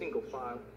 single file.